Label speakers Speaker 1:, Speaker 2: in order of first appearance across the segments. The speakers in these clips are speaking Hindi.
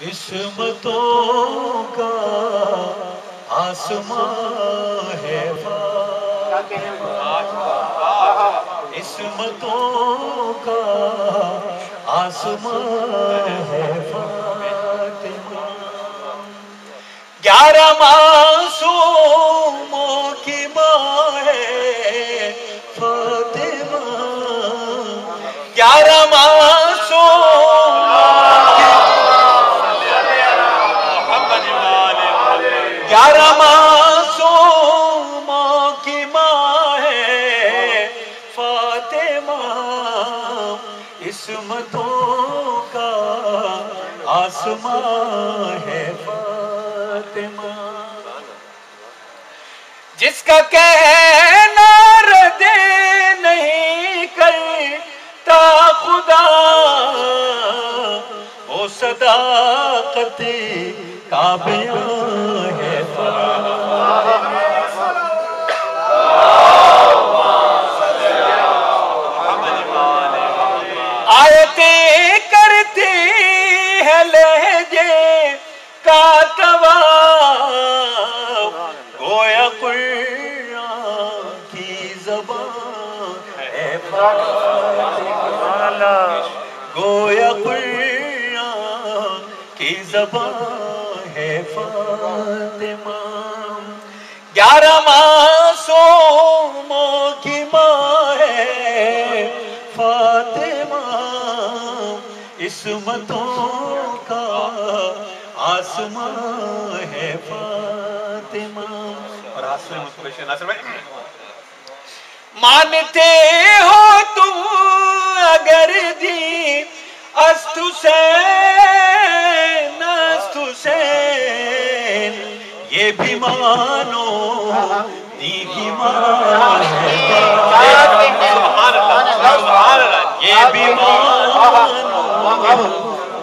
Speaker 1: किस्मतों का आसमां है किस्मतों का आसमां है ग्यारह मासूमों की माँ है फातिमा। ग्यारह ग्यारह इसमतों का आसमां है फातिमा। जिसका कहना रदे नहीं करता खुदा, वो सदाकती काबिया है। लहजे का तवा गोया की जबान गोया की जबान है फातिमा। ग्यारह मासूमों की माँ है फातिमा। इसमतों आसमां है फातिमा।
Speaker 2: और नासिर भाई।
Speaker 1: मानते हो तुम अगर दी अस्तु से नस्तु से ये भी मानो दी की मान ये भी अल्लाह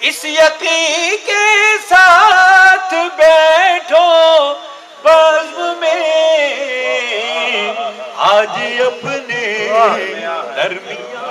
Speaker 1: इस यकीन के साथ बैठो बज़्म में। आज अपने दरमिया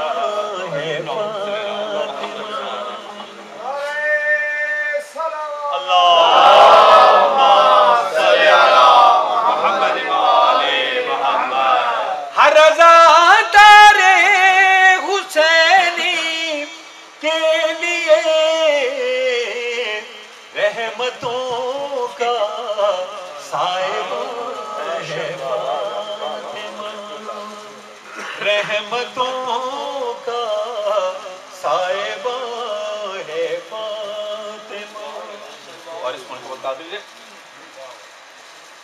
Speaker 1: साहिबा है रहमतों का साहिबा है
Speaker 2: और इस को बता दीजिए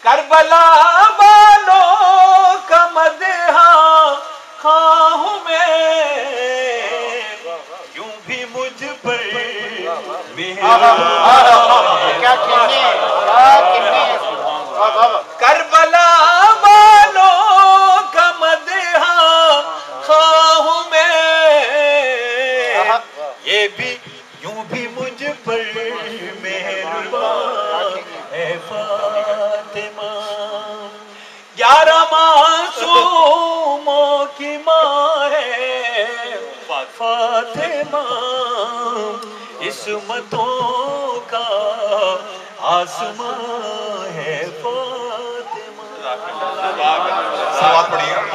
Speaker 1: करबला वालों का मदहा खाहूं मैं यूँ भी मुझ पर
Speaker 3: क्या कहने क्या कहने
Speaker 1: करबला वालों का मदहा खाहूं मैं। ये भी यूँ भी मुझ पर मेहरबान है फातिमा। ग्यारह मासूमों की माँ है फातिमा। इसमतों का आसमां है फातिमा।
Speaker 2: सवाल पढ़िए।